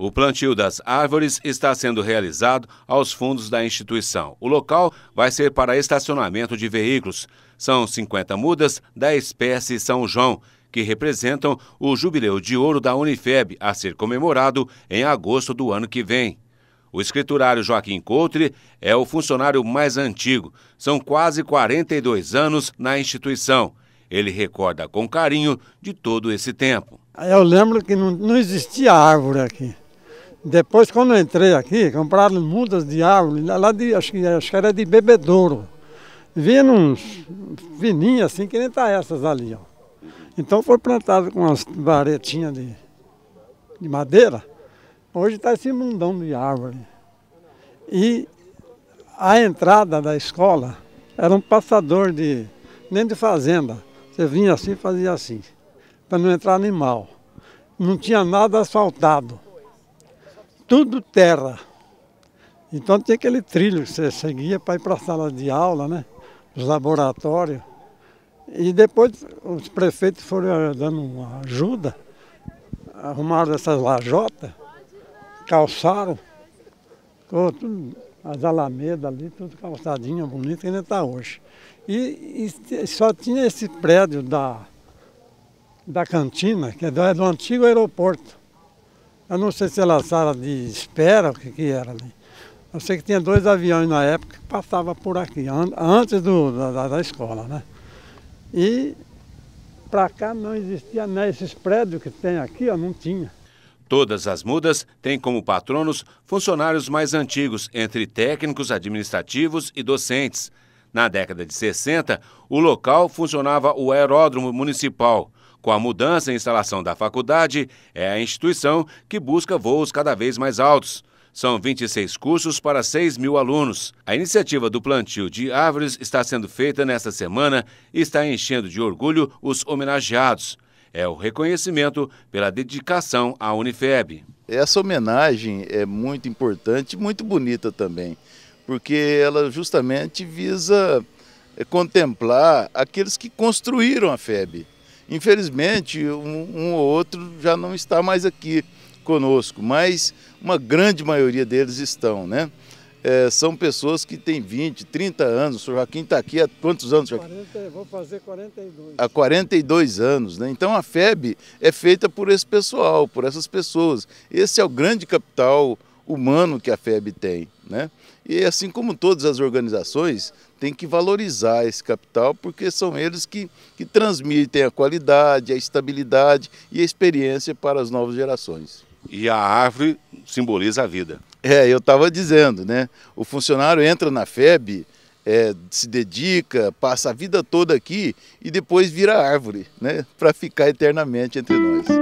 O plantio das árvores está sendo realizado aos fundos da instituição. O local vai ser para estacionamento de veículos. São 50 mudas da espécie São João, que representam o jubileu de ouro da Unifeb, a ser comemorado em agosto do ano que vem. O escriturário Joaquim Coutre é o funcionário mais antigo. São quase 42 anos na instituição. Ele recorda com carinho de todo esse tempo. Eu lembro que não, não existia árvore aqui. Depois, quando eu entrei aqui, compraram mudas de árvore, lá de, acho, que, acho que era de bebedouro. Vinha uns fininhos assim, que nem tá essas ali, ó. Então foi plantado com umas varetinhas de, de madeira. Hoje está esse mundão de árvore. E a entrada da escola era um passador de, nem de fazenda. Você vinha assim fazia assim, para não entrar animal. Não tinha nada asfaltado tudo terra. Então tinha aquele trilho que você seguia para ir para a sala de aula, né? Os laboratórios. E depois os prefeitos foram dando uma ajuda, arrumaram essas lajotas, calçaram, ficou tudo, as alamedas ali, tudo calçadinho, bonito, que ainda está hoje. E, e, só tinha esse prédio da, da cantina, que é do, é do antigo aeroporto. Eu não sei se era sala de espera, o que, que era ali. Eu sei que tinha dois aviões na época que passavam por aqui, antes do, da, da escola, né? E para cá não existia, né? Esses prédios que tem aqui, ó, não tinha. Todas as mudas têm como patronos funcionários mais antigos, entre técnicos administrativos e docentes. Na década de 60, o local funcionava o aeródromo municipal. Com a mudança e instalação da faculdade, é a instituição que busca voos cada vez mais altos. São 26 cursos para 6 mil alunos. A iniciativa do plantio de árvores está sendo feita nesta semana e está enchendo de orgulho os homenageados. É o reconhecimento pela dedicação à Unifeb. Essa homenagem é muito importante e muito bonita também, porque ela justamente visa é, contemplar aqueles que construíram a FEB. Infelizmente, um, um ou outro já não está mais aqui conosco, mas uma grande maioria deles estão, né? É, são pessoas que têm 20, 30 anos. O senhor Joaquim está aqui há quantos anos, Joaquim? 40, vou fazer 42. Há 42 anos, né? Então a FEB é feita por esse pessoal, por essas pessoas. Esse é o grande capital humano que a FEB tem, né? E assim como todas as organizações, tem que valorizar esse capital, porque são eles que, que transmitem a qualidade, a estabilidade e a experiência para as novas gerações. E a árvore simboliza a vida. É, eu estava dizendo, né? O funcionário entra na FEB, é, se dedica, passa a vida toda aqui e depois vira árvore, né? Para ficar eternamente entre nós.